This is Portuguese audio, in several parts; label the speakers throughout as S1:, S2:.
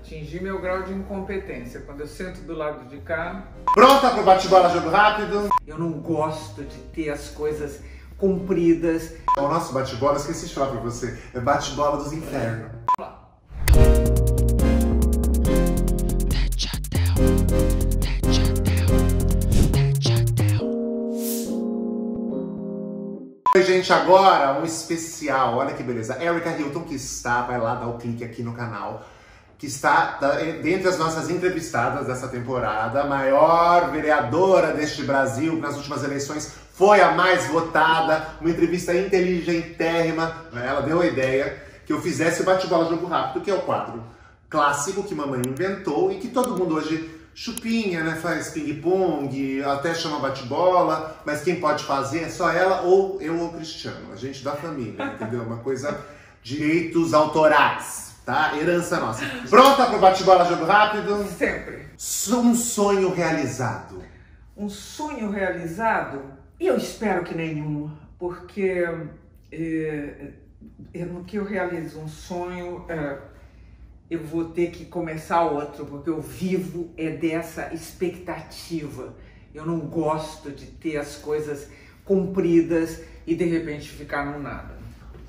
S1: Atingi meu grau de incompetência. Quando eu sento do lado de cá.
S2: Pronta pro bate-bola jogo rápido?
S1: Eu não gosto de ter as coisas compridas.
S2: O nosso bate-bola, esqueci de falar pra você, é bate-bola dos infernos.
S1: Vamos lá.
S2: Oi, gente, agora um especial, olha que beleza. Erika Hilton, que está, vai lá dar o clique aqui no canal, que está dentre as nossas entrevistadas dessa temporada, a maior vereadora deste Brasil, nas últimas eleições foi a mais votada, uma entrevista inteligentérrima. Ela deu a ideia que eu fizesse o bate-bola jogo rápido, que é o quadro clássico que mamãe inventou e que todo mundo hoje chupinha, né? Faz ping-pong, até chama bate-bola, mas quem pode fazer é só ela ou eu ou o Cristiano, a gente da família, entendeu? Uma coisa, direitos autorais, tá? Herança nossa. Pronta pro bate-bola jogo rápido?
S1: Sempre.
S2: Um sonho realizado.
S1: Um sonho realizado? Eu espero que nenhum, porque é, no que eu realizo um sonho. É, eu vou ter que começar outro, porque eu vivo é dessa expectativa. Eu não gosto de ter as coisas cumpridas e de repente ficar no nada.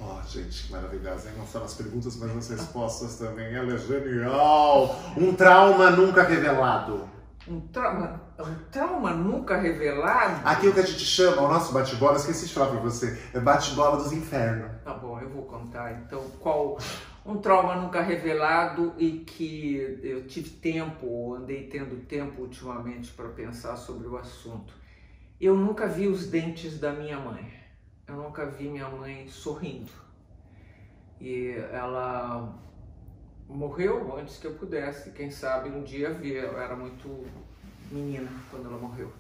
S2: Ó, oh, gente, que maravilhosa, hein? Não só nas perguntas, mas nas respostas também. Ela é genial! Um trauma nunca revelado.
S1: Um trauma, um trauma nunca revelado?
S2: Aquilo que a gente chama, o nosso bate-bola, esqueci de falar pra você, é bate-bola dos infernos.
S1: Tá bom, eu vou contar. Então, qual um trauma nunca revelado e que eu tive tempo, andei tendo tempo ultimamente para pensar sobre o assunto. Eu nunca vi os dentes da minha mãe. Eu nunca vi minha mãe sorrindo. E ela morreu antes que eu pudesse, quem sabe um dia ver. Eu era muito menina quando ela morreu.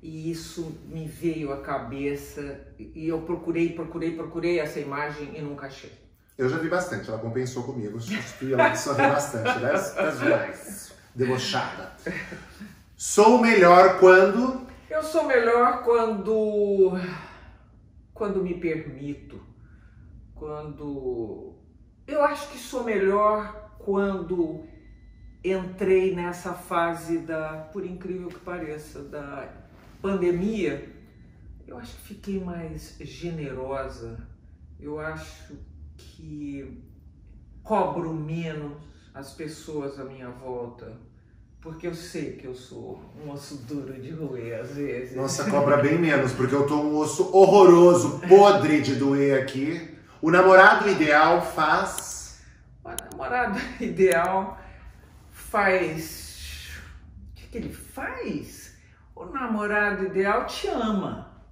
S1: E isso me veio à cabeça e eu procurei, procurei, procurei essa imagem e nunca achei.
S2: Eu já vi bastante, ela compensou comigo. E ela sorriu bastante, né? Das demais. Debochada. Sou melhor quando.
S1: Eu sou melhor quando. Quando me permito. Quando. Eu acho que sou melhor quando entrei nessa fase da, por incrível que pareça, da pandemia. Eu acho que fiquei mais generosa. Eu acho que cobro menos as pessoas à minha volta, porque eu sei que eu sou um osso duro de roer às vezes.
S2: Nossa, cobra bem menos, porque eu tô um osso horroroso, podre de doer aqui. O namorado ideal faz.
S1: O namorado ideal faz. O que, que ele faz? O namorado ideal te ama.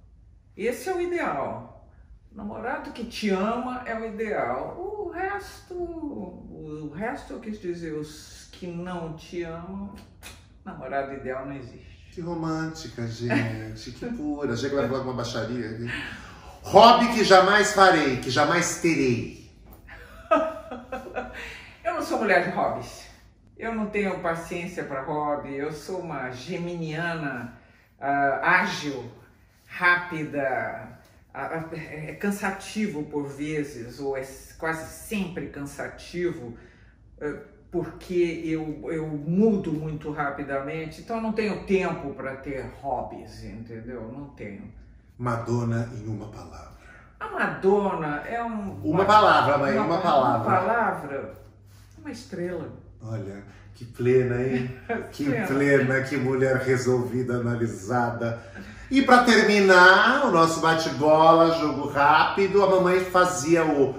S1: Esse é o ideal namorado que te ama é o ideal. O resto, o resto eu quis dizer, os que não te amam, namorado ideal não existe.
S2: Que romântica, gente, que pura. Chega vai falar uma baixaria aqui. Hobby que jamais farei, que jamais terei.
S1: eu não sou mulher de hobbies. Eu não tenho paciência para hobby. Eu sou uma geminiana uh, ágil, rápida, é cansativo por vezes, ou é quase sempre cansativo, é, porque eu, eu mudo muito rapidamente, então eu não tenho tempo para ter hobbies, entendeu? Não tenho.
S2: Madonna em uma palavra.
S1: A Madonna é um.
S2: Uma, uma palavra, mãe, uma, uma, palavra.
S1: Uma palavra, uma estrela.
S2: Olha, que plena, hein? que plena, que mulher resolvida, analisada. E para terminar o nosso bate-bola, jogo rápido, a mamãe fazia o,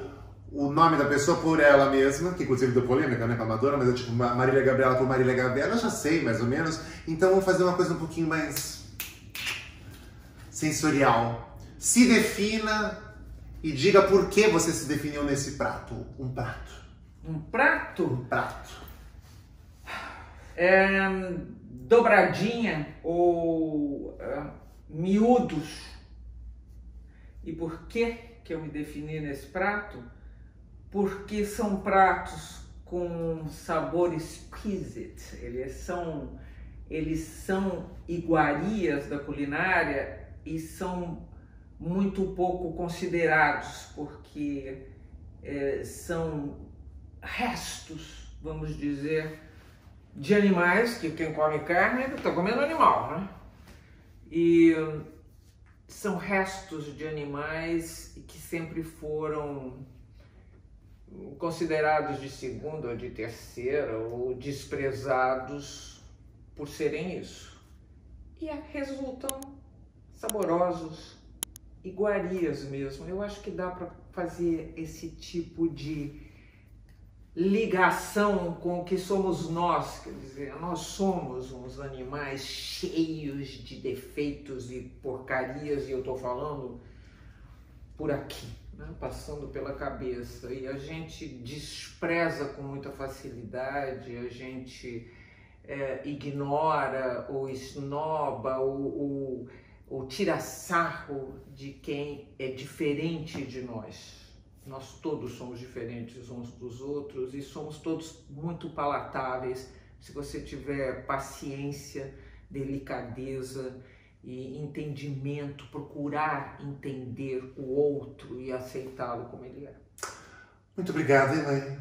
S2: o nome da pessoa por ela mesma, que inclusive deu polêmica, né, com a Madonna, mas é tipo Marília Gabriela por Marília Gabriela, eu já sei mais ou menos. Então vamos fazer uma coisa um pouquinho mais sensorial. Se defina e diga por que você se definiu nesse prato. Um prato.
S1: Um prato?
S2: Um prato.
S1: É, dobradinha ou é, miúdos. E por que que eu me defini nesse prato? Porque são pratos com sabor exquisite. Eles são eles são iguarias da culinária e são muito pouco considerados porque é, são restos vamos dizer, de animais, que quem come carne está comendo animal, né? E são restos de animais que sempre foram considerados de segunda ou de terceira ou desprezados por serem isso. E resultam saborosos, iguarias mesmo. Eu acho que dá para fazer esse tipo de ligação com o que somos nós, quer dizer, nós somos uns animais cheios de defeitos e porcarias, e eu estou falando por aqui, né, passando pela cabeça, e a gente despreza com muita facilidade, a gente é, ignora ou esnoba ou, ou, ou tira sarro de quem é diferente de nós. Nós todos somos diferentes uns dos outros e somos todos muito palatáveis se você tiver paciência, delicadeza e entendimento, procurar entender o outro e aceitá-lo como ele é.
S2: Muito obrigado, mãe?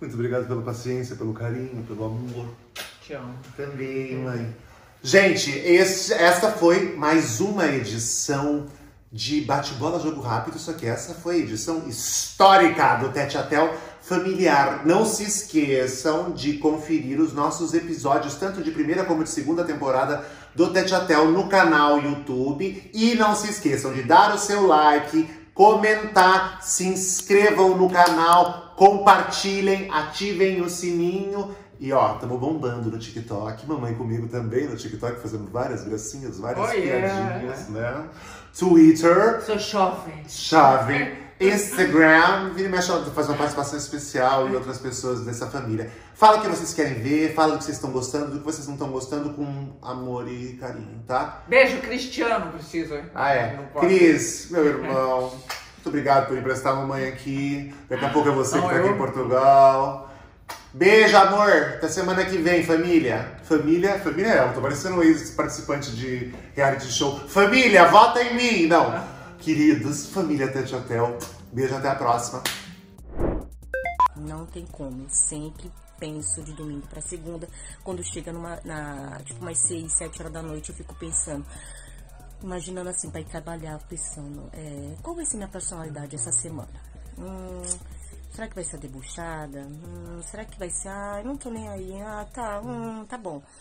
S2: Muito obrigado pela paciência, pelo carinho, pelo amor.
S1: Te amo.
S2: Também, mãe. Gente, esse, esta foi mais uma edição de bate-bola jogo rápido, só que essa foi a edição histórica do Tete Atel familiar. Não se esqueçam de conferir os nossos episódios, tanto de primeira como de segunda temporada do Tete Atel no canal YouTube. E não se esqueçam de dar o seu like, comentar, se inscrevam no canal, compartilhem, ativem o sininho. E ó, estamos bombando no TikTok. Mamãe comigo também no TikTok, fazendo várias gracinhas, várias oh, piadinhas, yeah. né? Twitter.
S1: Sou jovem.
S2: Jovem. Instagram. Vira e mexe, faz uma participação especial e outras pessoas dessa família. Fala o que vocês querem ver, fala o que vocês estão gostando, do que vocês não estão gostando, com amor e carinho, tá?
S1: Beijo, Cristiano, preciso, hein?
S2: Ah, é. Cris, meu irmão. Muito obrigado por emprestar a mamãe aqui. Daqui a pouco é você não, que tá eu... aqui em Portugal. Beijo, amor. Até semana que vem, família. Família, família é, eu tô parecendo um ex-participante de reality show. Família, vota em mim! Não. Queridos, família Tete Hotel. Beijo, até a próxima.
S3: Não tem como. Sempre penso de domingo para segunda. Quando chega numa, na, tipo, umas 6, 7 horas da noite, eu fico pensando imaginando assim, para ir trabalhar, pensando, é, qual vai ser minha personalidade essa semana? Hum, Será que vai ser a debuchada? Hum, será que vai ser, ah, não tô nem aí, ah, tá, hum, tá bom.